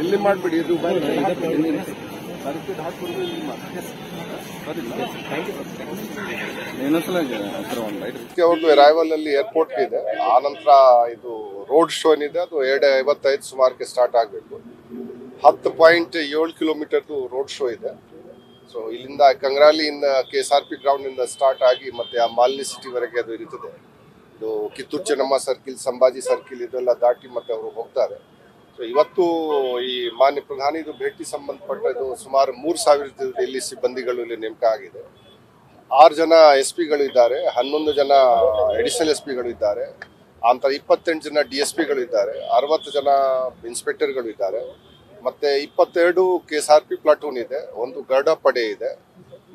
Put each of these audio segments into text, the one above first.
ಇಲ್ಲಿ ಮಾಡ್ಬಿಡಿ, ಇದು ಒಂದು ಅರೈವಲ್ ಅಲ್ಲಿ ಏರ್ಪೋರ್ಟ್ ಇದೆ. ಆ ನಂತರ ಇದು ರೋಡ್ ಶೋ ಏನಿದೆ, ಅದು ಎರಡು ಐವತ್ತೈದು ಸುಮಾರಕ್ಕೆ ಸ್ಟಾರ್ಟ್ ಆಗಬೇಕು. ಹತ್ತು ಪಾಯಿಂಟ್ ಏಳು ಕಿಲೋಮೀಟರ್ದು ರೋಡ್ ಶೋ ಇದೆ. ಸೊ ಇಲ್ಲಿಂದ ಕಂಗ್ರಾಲಿಯಿಂದ K S R P ground ಇಂದ ಸ್ಟಾರ್ಟ್ ಆಗಿ ಮತ್ತೆ ಆ ಮಾಲಿನಿ ಸಿಟಿವರೆಗೆ ಅದು ಇರುತ್ತದೆ. ಇದು ಕಿತ್ತೂರು ಚೆನ್ನಮ್ಮ ಸರ್ಕಿಲ್ ಸಂಭಾಜಿ ಸರ್ಕಿಲ್ ಇದೆಲ್ಲ ದಾಟಿ ಮತ್ತೆ ಅವರು ಹೋಗ್ತಾರೆ. ಸೊ ಇವತ್ತು ಈ ಮಾನ್ಯ ಪ್ರಧಾನಿದು ಭೇಟಿ ಸಂಬಂಧಪಟ್ಟ ಇದು ಸುಮಾರು ಮೂರು ಸಾವಿರ ಇಲ್ಲಿ ಸಿಬ್ಬಂದಿಗಳು ಇಲ್ಲಿ ನೇಮಕ ಆಗಿದೆ. ಆರು ಜನ ಎಸ್ ಪಿಗಳು ಇದ್ದಾರೆ, ಹನ್ನೊಂದು ಜನ ಅಡಿಷನಲ್ ಎಸ್ ಪಿಗಳು ಇದ್ದಾರೆ ಆನಂತರ ಇಪ್ಪತ್ತೆಂಟು ಜನ ಡಿ ಎಸ್ ಪಿಗಳು ಇದ್ದಾರೆ, ಅರವತ್ತು ಜನ ಇನ್ಸ್ಪೆಕ್ಟರ್ಗಳು ಇದ್ದಾರೆ. ಮತ್ತೆ ಇಪ್ಪತ್ತೆರಡು K S R P platoon ಇದೆ, ಒಂದು ಗರ್ಡ ಪಡೆ ಇದೆ.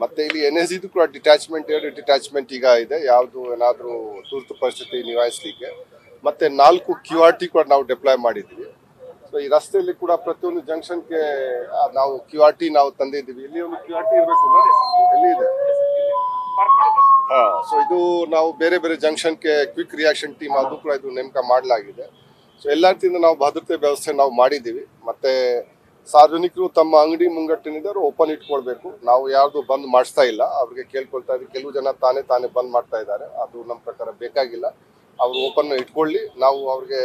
ಮತ್ತೆ ಇಲ್ಲಿ ಎನ್ ಎಸ್ ಇದು ಕೂಡ ಡಿಟ್ಯಾಚ್ಮೆಂಟ್ ಎರಡು ಡಿಟ್ಯಾಚ್ಮೆಂಟ್ ಈಗ ಇದೆ. ಯಾವುದು ಏನಾದರೂ ತುರ್ತು ಪರಿಸ್ಥಿತಿ ನಿಭಾಯಿಸಲಿಕ್ಕೆ. ಮತ್ತೆ ನಾಲ್ಕು ಕ್ಯೂ ಆರ್ ಟಿ ಕೂಡ ನಾವು ಡಿಪ್ಲಾಯ್ ಮಾಡಿದ್ವಿ. ಸೊ ಈ ರಸ್ತೆಯಲ್ಲಿ ಕೂಡ ಪ್ರತಿಯೊಂದು ಜಂಕ್ಷನ್ಗೆ ನಾವು ಕ್ಯೂ ಆರ್ ಟಿ ನಾವು ತಂದಿದ್ದೀವಿ. ಇಲ್ಲಿ ಒಂದು ಕ್ಯೂ ಆರ್ ಟಿ ಇರಬೇಕು ಎಲ್ಲಿ ಇದೆ? ಹಾಂ ಸೊ ಇದು ನಾವು ಬೇರೆ ಬೇರೆ ಜಂಕ್ಷನ್ಗೆ ಕ್ವಿಕ್ ರಿಯಾಕ್ಷನ್ ಟೀಮ್ ಅದು ಕೂಡ ಇದು ನೇಮಕ ಮಾಡಲಾಗಿದೆ. ಸೊ ಎಲ್ಲ ರೀತಿಯಿಂದ ನಾವು ಭದ್ರತೆ ವ್ಯವಸ್ಥೆ ನಾವು ಮಾಡಿದ್ದೀವಿ. ಮತ್ತೆ ಸಾರ್ವಜನಿಕರು ತಮ್ಮ ಅಂಗಡಿ ಮುಂಗಟ್ಟಿನಿಂದ ಓಪನ್ ಇಟ್ಕೊಳ್ಬೇಕು. ನಾವು ಯಾರ್ದು ಬಂದ್ ಮಾಡಿಸ್ತಾ ಇಲ್ಲ. ಅವ್ರಿಗೆ ಕೇಳ್ಕೊಳ್ತಾ ಇದ್ದೀವಿ ಕೆಲವು ಜನ ತಾನೇ ತಾನೇ ಬಂದ್ ಮಾಡ್ತಾ ಇದ್ದಾರೆ. ಅದು ನಮ್ಮ ಪ್ರಕಾರ ಬೇಕಾಗಿಲ್ಲ. ಅವ್ರು ಓಪನ್ ಇಟ್ಕೊಳ್ಳಿ. ನಾವು ಅವ್ರಿಗೆ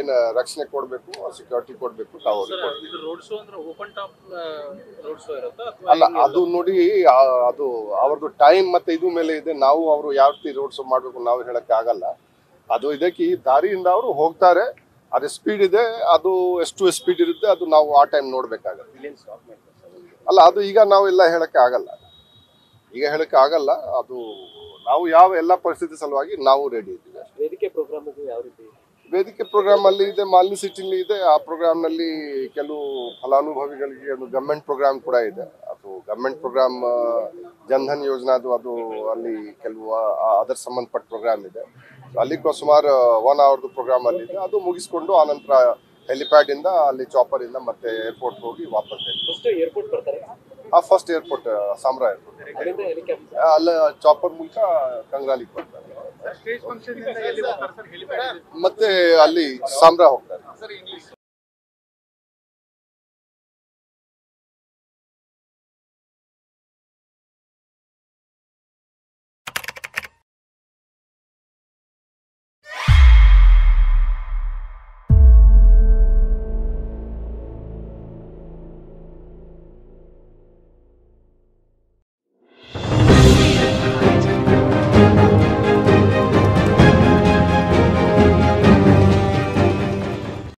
ಏನು ರಕ್ಷಣೆ ಕೊಡಬೇಕು ಸೆಕ್ಯೂರಿಟಿ ಕೊಡಬೇಕು ನಾವು ಅವ್ರಿಗೆ ಅಲ್ಲ ಅದು ನೋಡಿ ಅದು ಅವ್ರದ್ದು ಟೈಮ್ ಮತ್ತೆ ಇದು ಮೇಲೆ ಇದೆ. ನಾವು ಅವರು ಯಾವ ರೀತಿ ರೋಡ್ ಶೋ ಮಾಡಬೇಕು ನಾವು ಹೇಳಕ್ಕೆ ಆಗಲ್ಲ ಅದು ಇದಕ್ಕೆ ಈ ದಾರಿಯಿಂದ ಅವರು ಹೋಗ್ತಾರೆ. ಅದು ಸ್ಪೀಡ್ ಇದೆ ಅದು ಎಷ್ಟು ಸ್ಪೀಡ್ ಇರುತ್ತೆ ಅದು ನಾವು ಆ ಟೈಮ್ ನೋಡ್ಬೇಕಾಗುತ್ತೆ. ಅಲ್ಲ ಅದು ಈಗ ನಾವು ಎಲ್ಲ ಹೇಳಕ್ಕೆ ಆಗಲ್ಲ. ಈಗ ಹೇಳಕ್ಕೆ ಆಗಲ್ಲ ಅದು ನಾವು ಯಾವ ಎಲ್ಲ ಪರಿಸ್ಥಿತಿ ಸಲುವಾಗಿ ನಾವು ರೆಡಿ ಇದ್ದೀವಿ ವೇದಿಕೆ ಪ್ರೋಗ್ರಾಮ್ ಯಾವ ರೀತಿ? ವೇದಿಕೆ ಪ್ರೋಗ್ರಾಮ್ ಅಲ್ಲಿ ಇದೆ ಮಾಲಿನಿ ಸಿಟಿಲಿ ಇದೆ ಆ ಪ್ರೋಗ್ರಾಮ್ನಲ್ಲಿ ಕೆಲವು ಫಲಾನುಭವಿಗಳಿಗೆ ಒಂದು ಗವರ್ಮೆಂಟ್ ಪ್ರೋಗ್ರಾಮ್ ಕೂಡ ಇದೆ. ಅದು ಗವರ್ಮೆಂಟ್ ಪ್ರೋಗ್ರಾಮ್ ಜನ್ಧನ್ ಯೋಜನಾದು ಅದು ಅಲ್ಲಿ ಕೆಲವು ಅದರ ಸಂಬಂಧಪಟ್ಟ ಪ್ರೋಗ್ರಾಮ್ ಇದೆ. ಅಲ್ಲಿ ಕೂಡ ಸುಮಾರು ಒನ್ ಅವರ್ದು ಪ್ರೋಗ್ರಾಮ್ ಅಲ್ಲಿ ಇದೆ. ಅದು ಮುಗಿಸ್ಕೊಂಡು ಆನಂತರ ಹೆಲಿಪ್ಯಾಡ್ ಇಂದ ಅಲ್ಲಿ ಚಾಪರ್ ಇಂದ ಮತ್ತೆ ಏರ್ಪೋರ್ಟ್ ಹೋಗಿ ವಾಪಸ್ ಬರ್ತೀವಿ. ಫಸ್ಟ್ ಏರ್ಪೋರ್ಟ್ ಬರ್ತಾರೆ? ಆ ಫಸ್ಟ್ ಏರ್ಪೋರ್ಟ್ ಸಾಮ್ರಾ ಏರ್ಪೋರ್ಟ್ ಅಲ್ಲಿ ಚಾಪರ್ ಮೂಲಕ ಕಂಗ್ರಾಲಿಗೆ ಬರ್ತಾರೆ. ಸ್ಟೇಜ್ ಫಂಕ್ಷನ್ ಇಂದ ಎಲ್ಲಿ ಬರ್ತಾರೆ ಸರ್ ಹೆಲಿಪ್ಯಾಡ್ ಮತ್ತೆ ಅಲ್ಲಿ ಸಾಮ್ರ ಹೋಗ್ತಾರೆ.